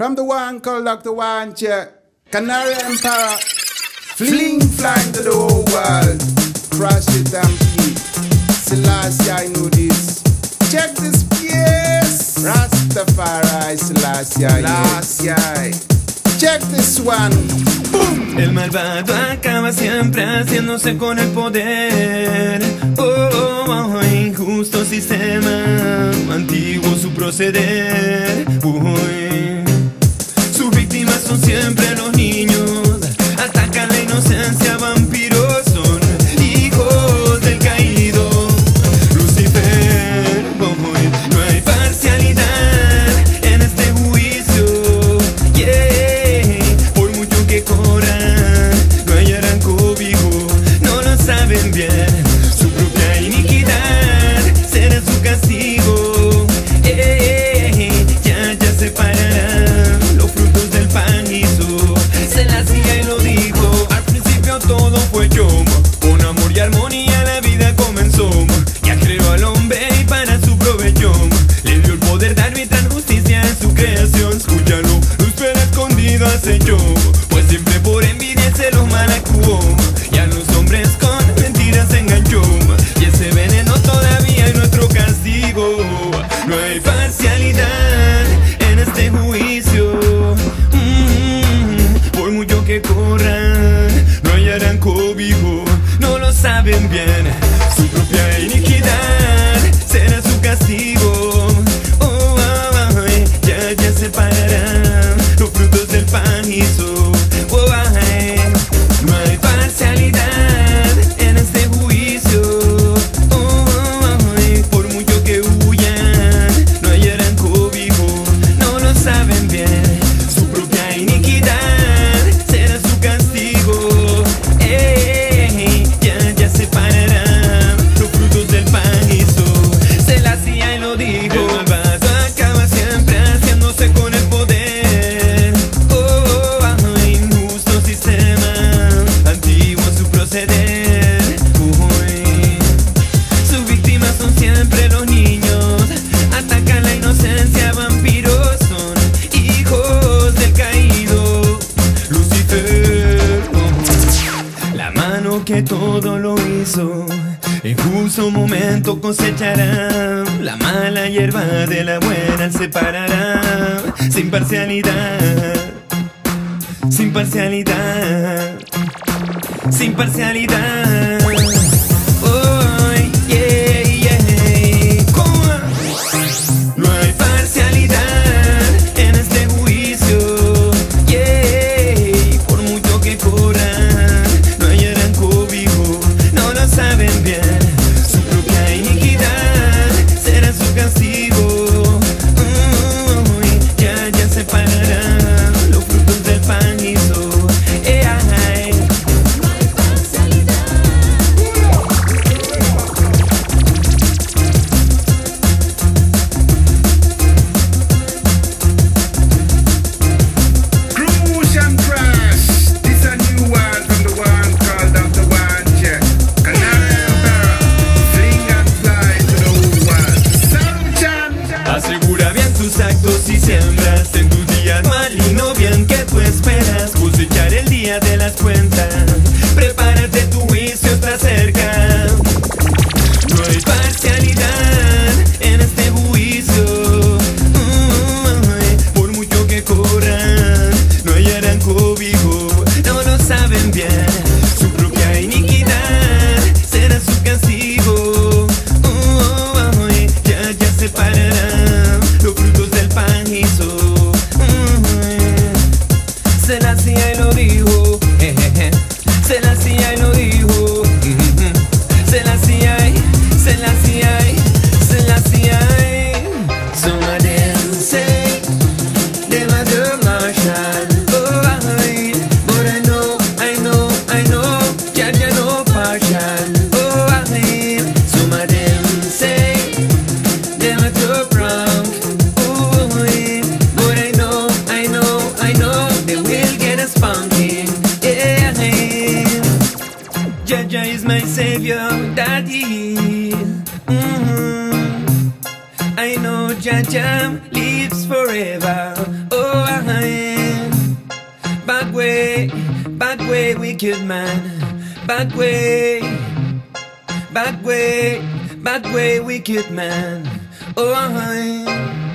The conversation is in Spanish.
From the one called Dr. Wancha, Canary Empire, fling flying to the whole world. Crush it and beat. Selassie, I know this. Check this piece. Rastafari, Selassie, Selassie. Check this one. Boom. El malvado acaba siempre haciéndose con el poder. Oh, oh, oh injusto sistema, antiguo su proceder. Uh -huh. c'est pas todo lo hizo. En justo momento cosechará la mala hierba de la buena separará sin parcialidad, sin parcialidad, sin parcialidad. dueña de las cuentas. daddy. Mm-hmm. I know Jajam lives forever. Oh, uh-huh. I am. Way, back way, wicked man. Back way, back way, back way, wicked man. Oh, I.